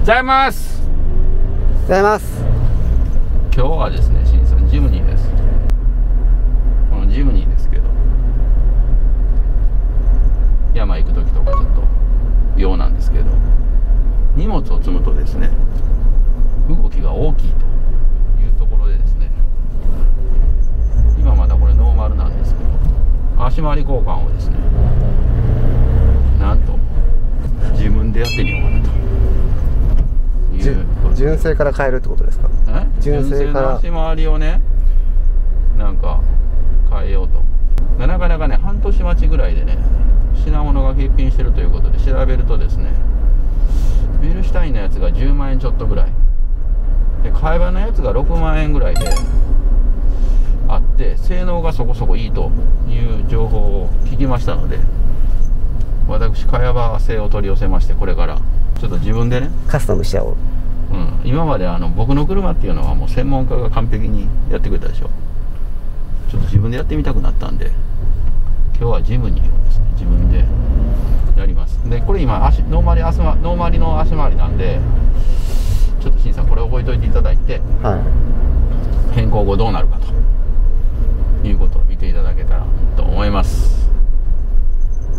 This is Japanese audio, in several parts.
ございます。ございます。今日はですね新さんジムニーです。このジムニーですけど山行く時とかちょっと用なんですけど荷物を積むとですね動きが大きいというところでですね今まだこれノーマルなんですけど足回り交換をですねなんと自分でやってみようかな。とう純正から変えるってことですか？え？純正から。の足回りをねなんか変えようと。でなかなかね半年待ちぐらいでね品物が欠品してるということで調べるとですねベルシュタインのやつが10万円ちょっとぐらい。で替え刃のやつが6万円ぐらいであって性能がそこそこいいという情報を聞きましたので私替え刃製を取り寄せましてこれからちょっと自分でね。カスタムしちゃおう。うん、今まであの僕の車っていうのはもう専門家が完璧にやってくれたでしょ。ちょっと自分でやってみたくなったんで。今日はジムニーをですね。自分でやります。でこれ今足ノーマリ足まノーマリの足回りなんでちょっと新さんこれ覚えておいていただいては変更後どうなるかと。いうことを見ていただけたらと思います。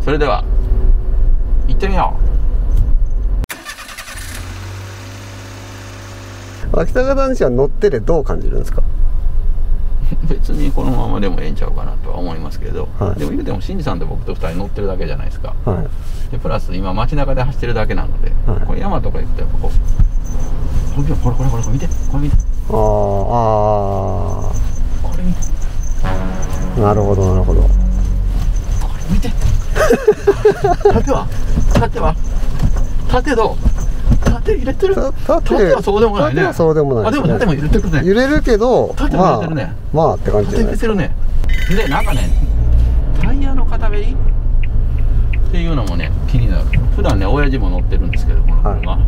それでは行ってみよう秋田型には乗っててどう感じるんですか？別にこのままでもええんちゃうかなとは思いますけど、はい。でも言うても新次さんと僕と2人乗ってるだけじゃないですか。はい。でプラス今街中で走ってるだけなので、はい。これ山とか行くとやっぱこうこれこれこれこれ見てこれ見て。あーあこれ見て。ーなるほどなるほど。これ見て。縦は縦は。縦どう？縦入れてる。た縦縦はそうでもないね。縦はそうでもないあでも縦も入れてるね。揺れるけど縦もまあ揺れてるね。まあって感じですか入れてるね。でなんかねタイヤの片べりっていうのもね気になる。普段ね親父も乗ってるんですけどこの車、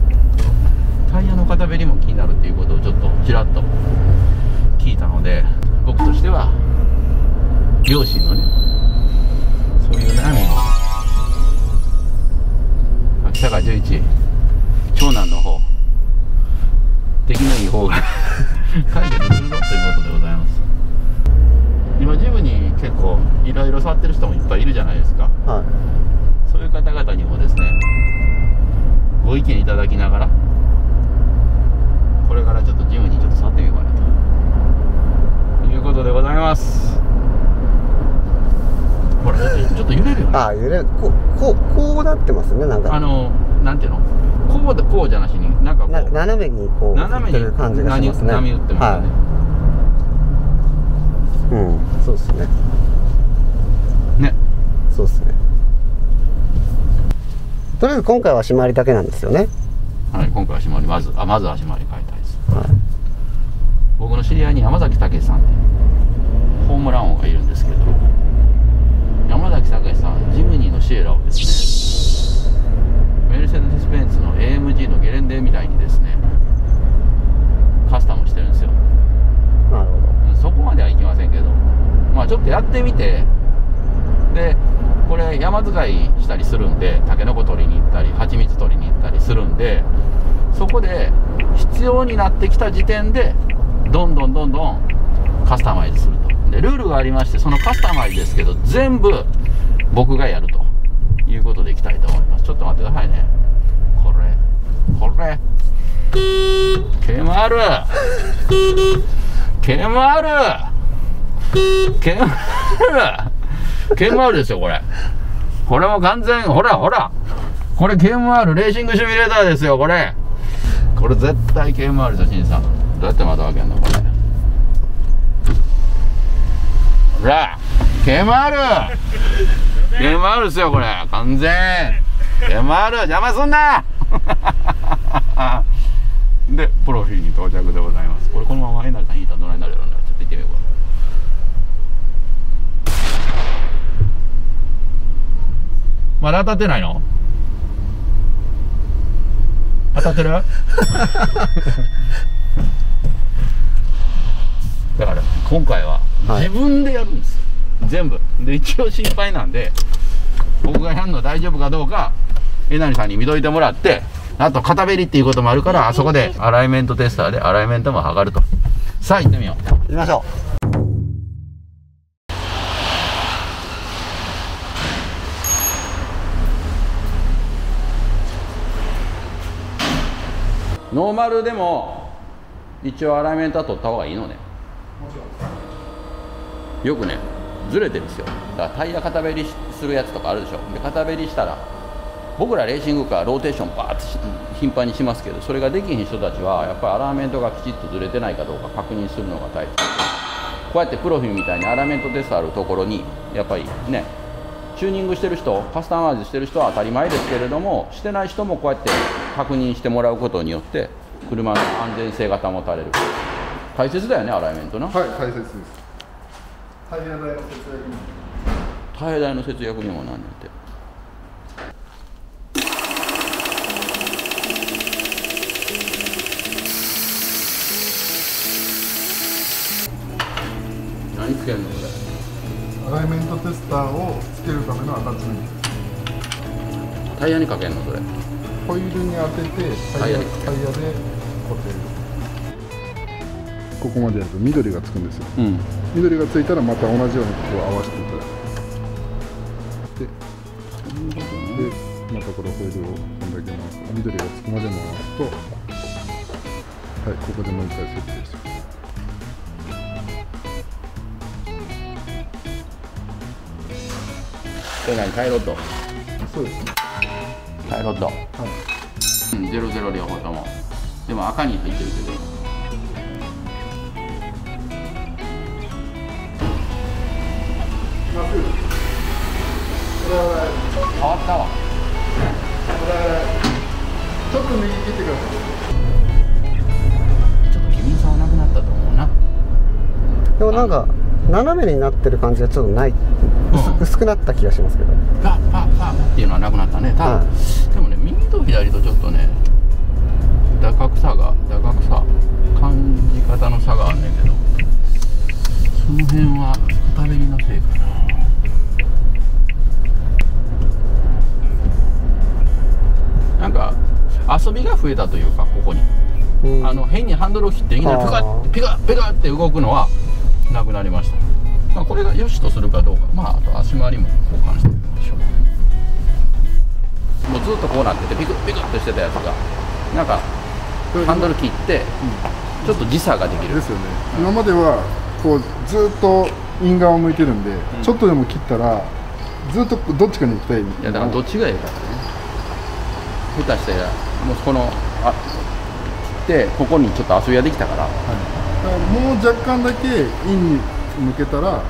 タイヤの片べりも気になるっていうことをちょっとちらっと聞いたので僕としては両親斜めにこう斜めに感じがしますね。波打ってますよね、はい。うん。そうですね。ね。そうですね。とりあえず今回は締まりだけなんですよね。はい今回は足回りまずあまず足回り変えたいです。はい。僕の知り合いに山崎武さんってホームラン王がいるんですけど山崎武さんジムニーのシエラをですねメルセデス・ベンツの AMG のゲレンデみたいにですねカスタムしてるんですよ。なるほど。そこまではいきませんけど。まあちょっとやってみて。でこれ山使いしたりするんでタケノコ取りに行ったり蜂蜜取りに行ったりするんでそこで必要になってきた時点でどんどんどんどんカスタマイズすると。でルールがありましてそのカスタマイズですけど全部僕がやるということでいきたいと思います。ちょっと待ってくださいね。これこれ。KMR KMR KMR KMR ですよこれ。これも完全ほらほら。これ KMR レーシングシミュレーターですよこれ。これ絶対 KMR ですよ新さん。どうやって窓開けんのこれ。ほら。KMR KMR ですよこれ。完全。KMR 邪魔すんな。でプロフィールに到着でございます。これこのままえなりさん引いたらどないなるやろうな。ちょっと行ってみようか。まだ当たってないの？当たってる？だから今回ははい。自分でやるんです、全部。で一応心配なんで僕がやるの大丈夫かどうかえなりさんに見といてもらってあと片べりっていうこともあるからあそこでアライメントテスターでアライメントも測ると。さあ行ってみよう。行きましょノーマルでも一応アライメントは取った方がいいのね。よくねずれてるんですよ。だからタイヤ片べりするやつとかあるでしょ。で片べりしたら僕らレーシングカーローテーションバーってし頻繁にしますけどそれができひん人たちはやっぱりアライメントがきちっとずれてないかどうか確認するのが大切こうやってプロフィーみたいにアライメントテストあるところにやっぱりねチューニングしてる人カスタマイズしてる人は当たり前ですけれどもしてない人もこうやって確認してもらうことによって車の安全性が保たれる大切だよねアライメントなはい、大切です。タイヤ代の節約に。タイヤ代の節約にもなんねんて何つけんのこれアライメントテスターをつけるためのアタッチメンタイヤにかけんのそれト。ホイールに当てて、タイヤタイヤにタイヤで固定。ここまでやると緑がつくんですよ。うん緑がついたらまた同じようにここを合わせていただいて。で、でまたこれホイールをこんだけ回す。緑がつくまで回すと、はい、ここでもう一回設定して。れ何タイロッドそうですね。タイロッドはい。うんゼロゼロ両方ともでも赤に入ってるけどちょっと右切ってください。ちょっと機敏さはなくなったと思うなうでもなんか斜めになってる感じがちょっとない、薄うん。薄くなった気がしますけど。パッパッパ。ッっていうのはなくなったね。多分、はでもね右と左とちょっとね打角差が打角差感じ方の差があんねんけどその辺は片べりのせいかな。なんか遊びが増えたというかここに、うん。あの変にハンドルを切っていきなりピカッピカッピカッって動くのはなくなりました、まあ、これが良しとするかどうかまああと足回りも交換してみましょう。もうずっとこうなっててピクッピクッとしてたやつがなんかハンドル切ってちょっと時差ができる。ですよね。今まではこうずっとイン側を向いてるんで、ちょっとでも切ったらずっとどっちかに行きたいいやだからどっちがいいかね。下手してもうこのあ切ってここにちょっと遊びができたから。はい。だからもう若干だけインに向けたら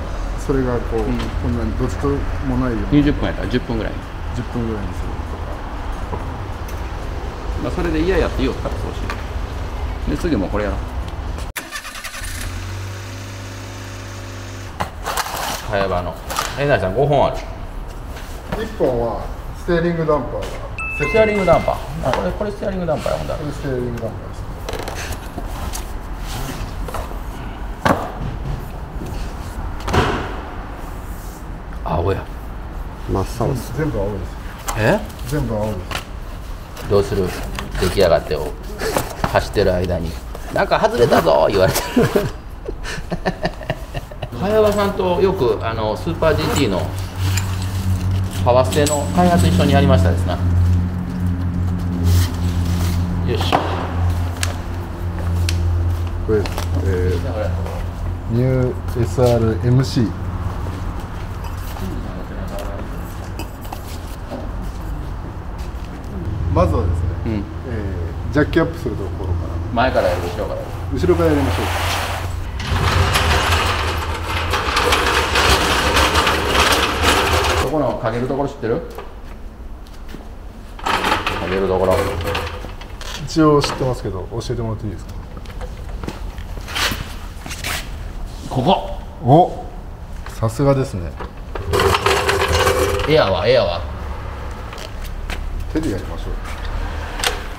それがこう、ん。こんなにどっちともないように20分やったら10分ぐらい。10分ぐらいにするとか。まあ、それで嫌やって言おうからそうしで次もこれやろう。早場の。えなりさん5本ある。1本はステーリングダンパーがステアリングダンパー。あこれこれステアリングダンパーやほんだ。らこれステーリングダンパー青や。真っ青です。全部青です。え？全部青です。どうする？出来上がってを走ってる間に。なんか外れたぞ言われて。る 早場さんとよくあのスーパー GT のパワステの開発一緒にやりましたですな。よいし。ょこれ、えー、ニュー SRMC まずはですね、うんえージャッキアップするところから。前からやる後ろから。やる後ろからやりましょそこのかけるところ知ってる？かけるところ。う一応知ってますけど教えてもらっていいですか？ここ。おさすがですね。エアはエアは。手でやりましょう。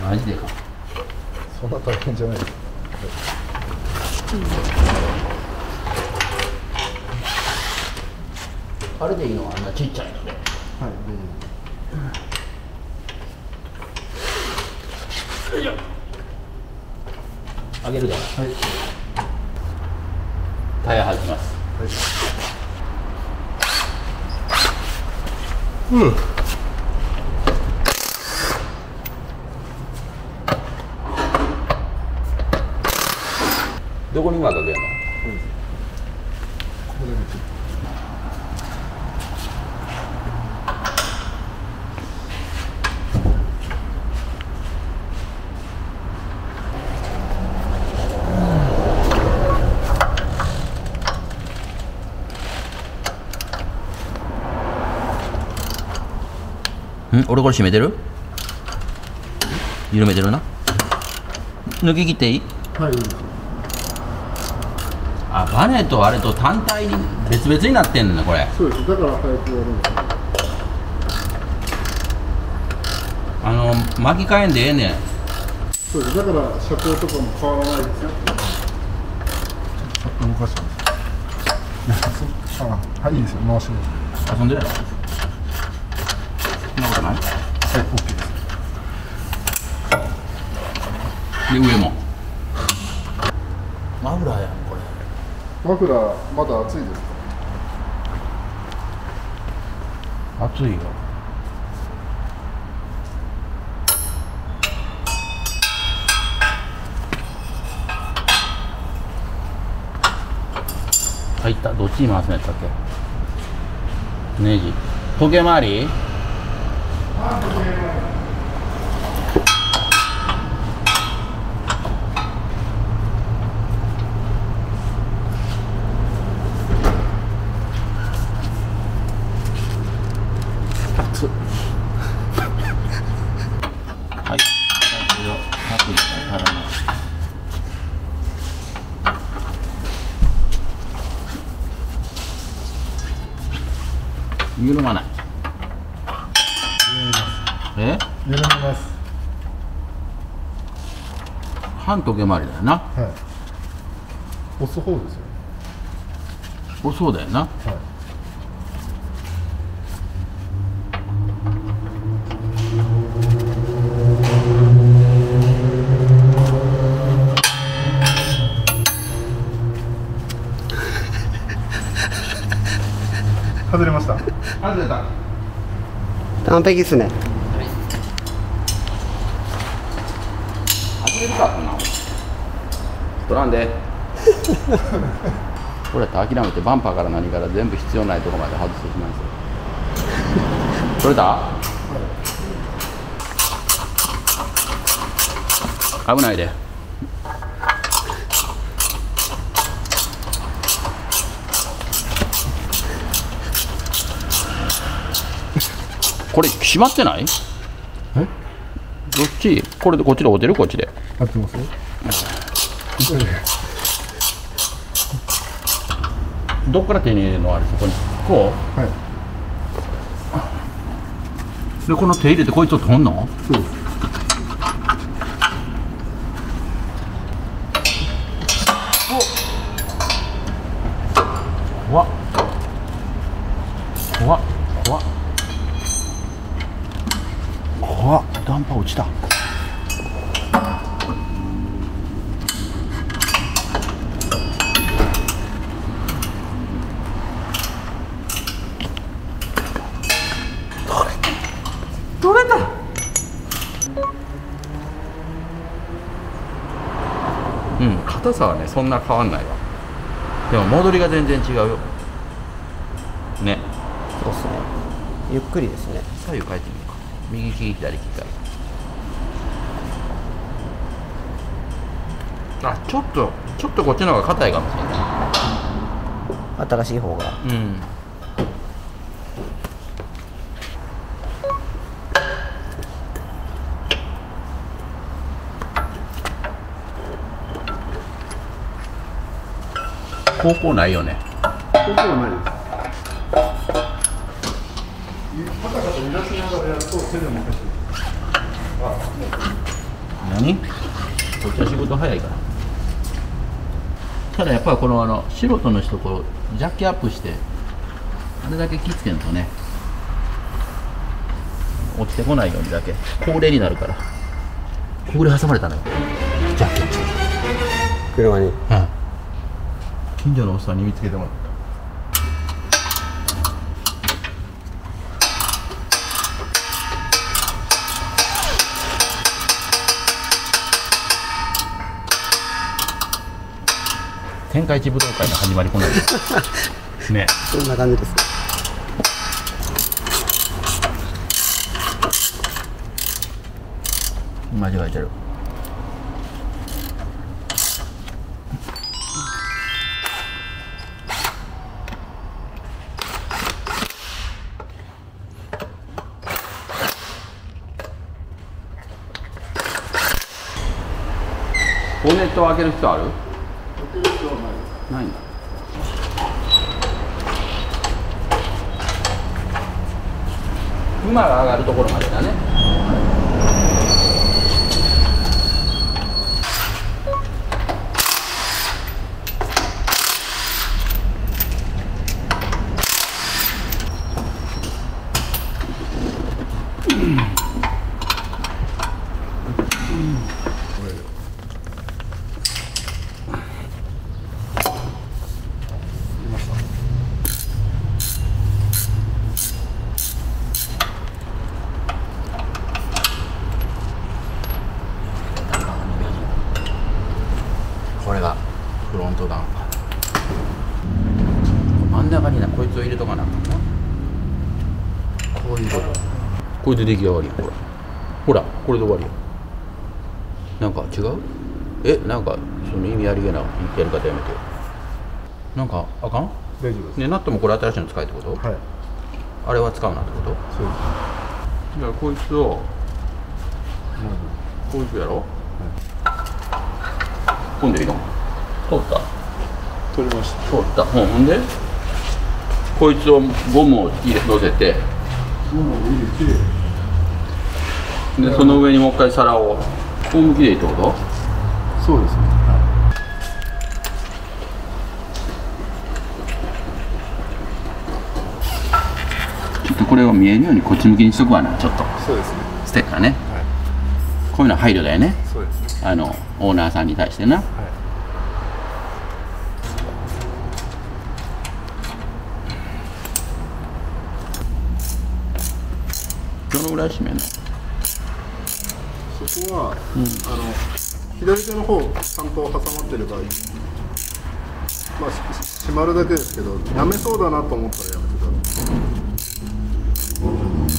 マジでかそんな大変じゃない。です、はい、あれでいいのあんなちっちゃいので。はい、うん、よげるから。はい。耐えヤ外ます、はい、うん。どこに今かけるのここで見てん？俺これ閉めてる？緩めてるな？抜き切っていい？はいいいですあバネとあれと単体に別々になってんのねこれ。そうです。だから早くやるんですよあの巻き替えんでええねん。そうです。だから車高とかも変わらないですよ。ちょっと動 かしますあはいいいですよ。回してください遊んでる。やろそんなことない？はい OK です。で上も。マフラーやん。これマフラーまだ暑いですか？熱いよ。入った。どっちに回すのやったっけ？ネジ。時計回り熱っはい熱いから足らない緩まないえ緩めます半時計回りだよな。はい。押す方ですよおそうだよな。はい。外れました？外れた。完璧っすね外れるかこんな取らんで。これやったら諦めてバンパーから何から全部必要ないところまで外してしまいます取れた？危ないで。これ閉まってない？え？どっち？これでこっちで折ってるこっちで合ってます？どっから手に入れるの？あれそこに。こはい、うでこの手入れてこいつを取んのそうです。怖っ怖っ怖っ怖っダンパー落ちた取れたうん硬さはねそんな変わんないわ。でも戻りが全然違うよ。ね。そうっすね。ゆっくりですね。左右変えてみようか。右利き左利きかあちょっとちょっとこっちの方が硬いかもしれない。新しい方が。うん方向ないよね。ここはないです。パタパタ揺らしながらやると手でもかし何？こっちは仕事早いから。ただやっぱりこのあの素人の人こうジャッキアップしてあれだけ気付けんとね落ちてこないようにだけ高齢になるから。ここで挟まれたのよ。ジャッキアップ車に？はい近所のおっさんに見つけてもらった。天下一武道会の始まりこんなんです。ね。そんな感じです間違えてるボンネットを開ける必要ある？ないんだ。馬が上がるところまでだね。これがフロントダウン。真ん中になこいつを入れとかなあかんな。こういうこと。これで出来上がりやんほら。ほらこれで終わりやん。なんか違う？えなんかその意味ありげなやり方やめて。なんかあかん？大丈夫です。ねナットもこれ新しいの使えってこと？はい。あれは使うなってこと？そうです。じゃあこいつをこいつやろ、今度いいの？通った。取りました。通った。ほんほんで？こいつをゴムを入れ乗せて。ゴムを入れて。でその上にもう一回皿を。こう向きでいいってこと？そうですね。ちょっとこれを見えるようにこっち向きにしとくわな。ちょっと。そうですね。ステッカーね。はい。こういうのは配慮だよね。そうですね。あのオーナーさんに対してな。はい。どのぐらい締めんの？そこは、あの左手の方ちゃんと挟まってればいい。まあし閉まるだけですけどやめそうだなと思ったらやめてください。こ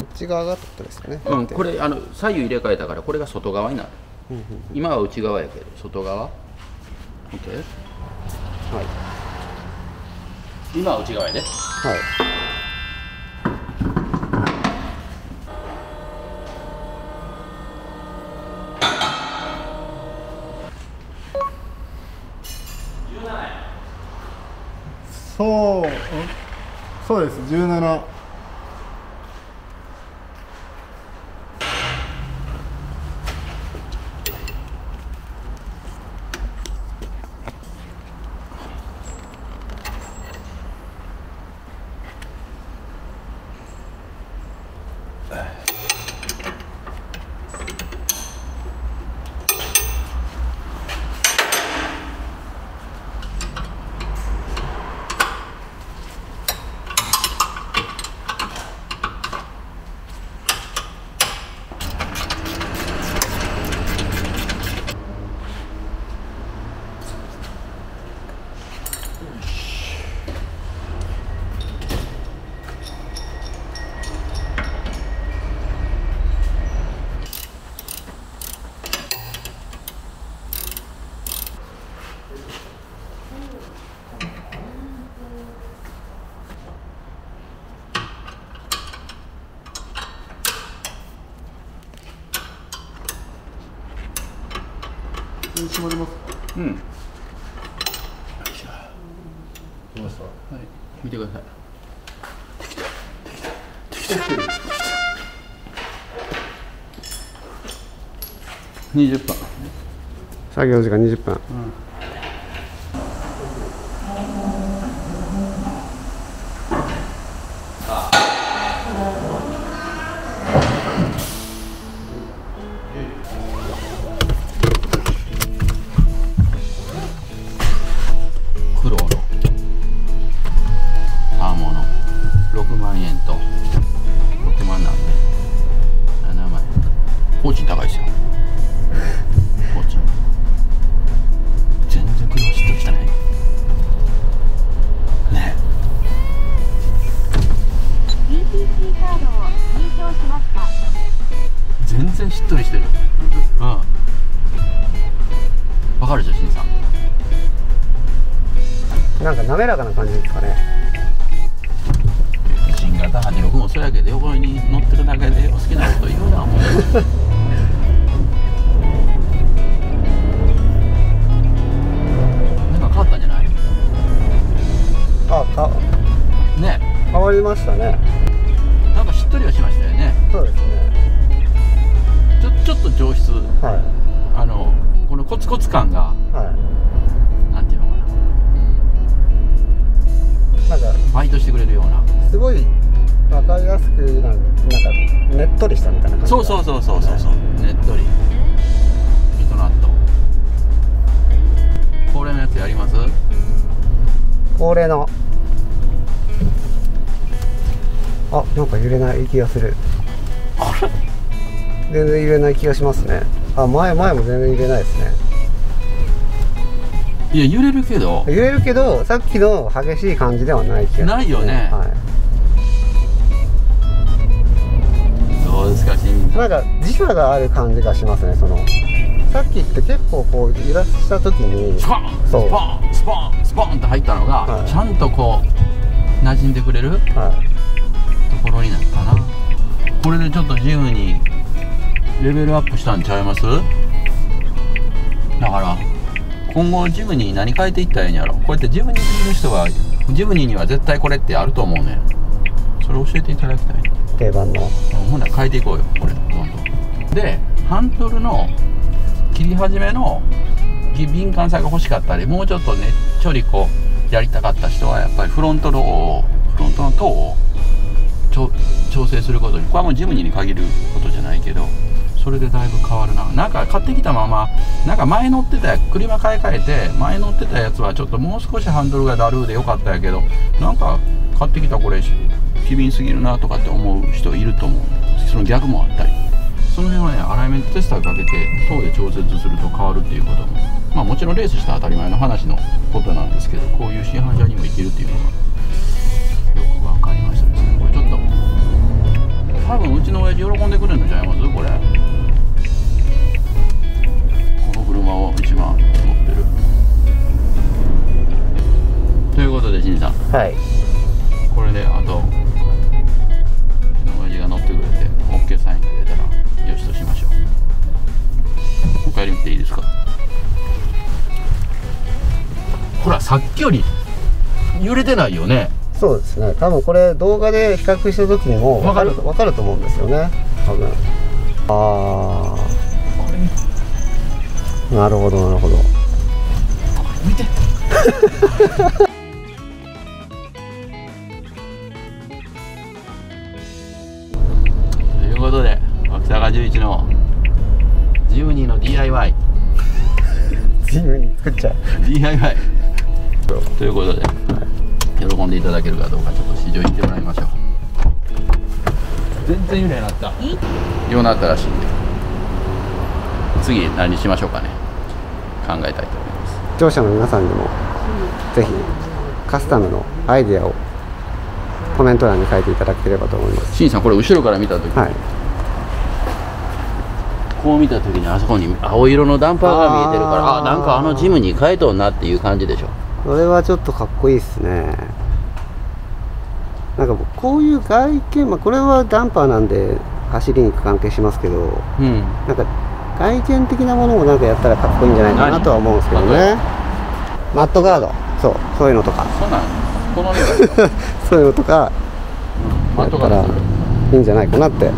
っち側がってことですかね。うんこれあの左右入れ替えたからこれが外側になるうんうん今は内側やけど外側？OK はい。今は内側やで。はい。そう。そうです。17 20分。作業時間20分。ちわかるでしょしんさん。なんか滑らかな感じですかね。新型86もそうやけど横に乗ってるだけでお好きなこと言うなもう。なんか変わったんじゃない？あかね。変わりましたね。なんかしっとりはしましたよね。そうですね。ちょちょっと上質。はあのこのコツコツ感がい。はなんていうのかな。いなんかファイトしてくれるような。すごいわかりやすくなんかなんかねっとりしたみたいな感じそうそうそうそうそうそう。ねっとり。ミトナットこれのやつやります？恒例の。あなんか揺れない気がする。全然揺れない気がしますねあ前前も全然揺れないですね。いや揺れるけど。揺れるけどさっきの激しい感じではない気がないよね。はい。どうですか新さなんか磁場がある感じがしますねその。さっきって結構こう揺らした時にスポンスそう。ポンスポンスポンって入ったのが、はい。ちゃんとこう馴染んでくれるはい。ところになったな。これでちょっとジムにレベルアップしたんちゃいます？だから今後ジムに何変えていったらいいんやろ？こうやってジムにいる人はジムニーには絶対これってあると思うねそれ教えていただきたい。定番の。ほんなら変えていこうよこれどんどん。でハンドルの切り始めのぎ敏感さが欲しかったりもうちょっとねちょりこうやりたかった人はやっぱりフロントローをフロントの塔を調整することにこれはもうジムニーに限ることじゃないけどそれでだいぶ変わるな。なんか買ってきたままなんか前乗ってた車買い替えて前乗ってたやつはちょっともう少しハンドルがだるーでよかったやけどなんか買ってきたこれ機敏すぎるなとかって思う人いると思うその逆もあったり。その辺はねアライメントテスターかけて塔で調節すると変わるっていうこともまあもちろんレースした当たり前の話のことなんですけどこういう市販車にもいけるっていうのがよく分かりましたですね。これちょっと多分うちの親父喜んでくれるのちゃいはい。これであと親父が乗ってくれて OK サインが出たらよしとしましょう。お帰り見ていいですか？ほらさっきより揺れてないよね。そうですね。多分これ動画で比較した時にも分かる。わかる分かると思うんですよね。多分。ああなるほどなるほど。見て 脇坂11のジムニーの DIY 自由に作っちゃう DIY ということで、喜んでいただけるかどうかちょっと試乗行ってもらいましょう。全然揺れなった。ようなったらしいんで。次何しましょうかね。考えたいと思います。視聴者の皆さんにもぜひカスタムのアイデアをコメント欄に書いていただければと思います。しんさんこれ後ろから見た時、はいこう見た時にあそこに青色のダンパーが見えてるからあなんかあのジムに変えとんなっていう感じでしょ。それはちょっとかっこいいですね。なんかこういう外見、まあ、これはダンパーなんで走りに関係しますけどうん。なんか外見的なものもなんかやったらかっこいいんじゃないかなとは思うんですけどね。マットガード。そうそういうのとか。そうなんこの そういうのとかやったらいいんじゃないかなって